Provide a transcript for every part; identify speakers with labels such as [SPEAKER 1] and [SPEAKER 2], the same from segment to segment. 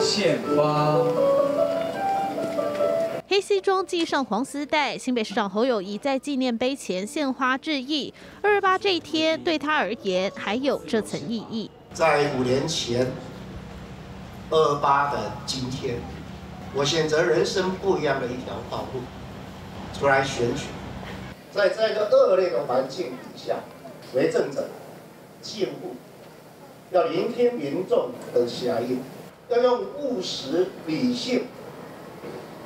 [SPEAKER 1] 献花。
[SPEAKER 2] 黑西装系上黄丝带，新北市长侯友谊在纪念碑前献花致意。二二八这一天对他而言还有这层意义。
[SPEAKER 3] 在五年前，二八的今天，我选择人生不一样的一条道路，出来选举。在这个恶劣的环境底下，为政者进步，要聆听民众的响应，要用务实、理性、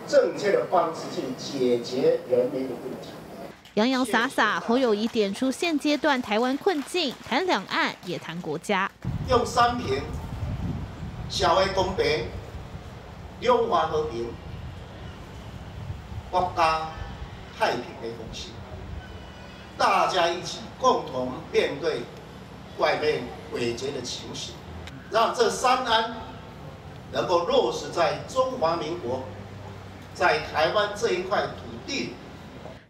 [SPEAKER 3] 正确的方式去解决人民的问题。
[SPEAKER 2] 洋洋洒洒，侯友谊点出现阶段台湾困境，谈两岸也谈国家。
[SPEAKER 3] 用三平，社会公平，两岸和平，国家太平的东西。大家一起共同面对外面诡谲的情势，让这三安能够落实在中华民国，在台湾这一块土地。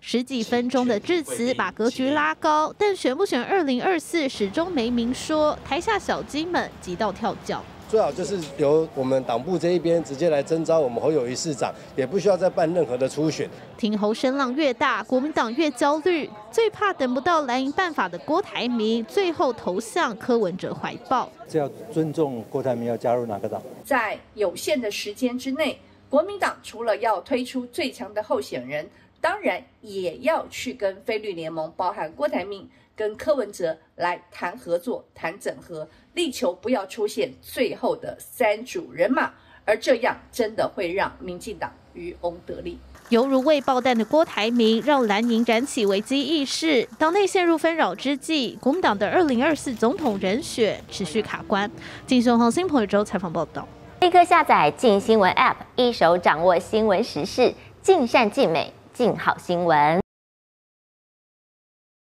[SPEAKER 2] 十几分钟的致辞把格局拉高，但选不选二零二四始终没明说。台下小鸡们急到跳脚。
[SPEAKER 4] 最好就是由我们党部这一边直接来征召我们侯友谊市长，也不需要再办任何的初选。
[SPEAKER 2] 听侯声浪越大，国民党越焦虑，最怕等不到蓝营办法的郭台铭，最后投向柯文哲怀抱。
[SPEAKER 5] 这要尊重郭台铭要加入哪个党？
[SPEAKER 6] 在有限的时间之内，国民党除了要推出最强的候选人，当然也要去跟菲律联盟，包含郭台铭。跟柯文哲来谈合作、谈整合，力求不要出现最后的三组人马，而这样真的会让民进党渔翁得利。
[SPEAKER 2] 犹如未爆弹的郭台铭，让蓝营燃起危机意识。党内陷入纷扰之际，国民党的二零二四总统人选持续卡关。金雄红新朋友周采访报道。
[SPEAKER 7] 立刻下载静新闻 App，一手掌握新闻时事，尽善尽美，静好新闻。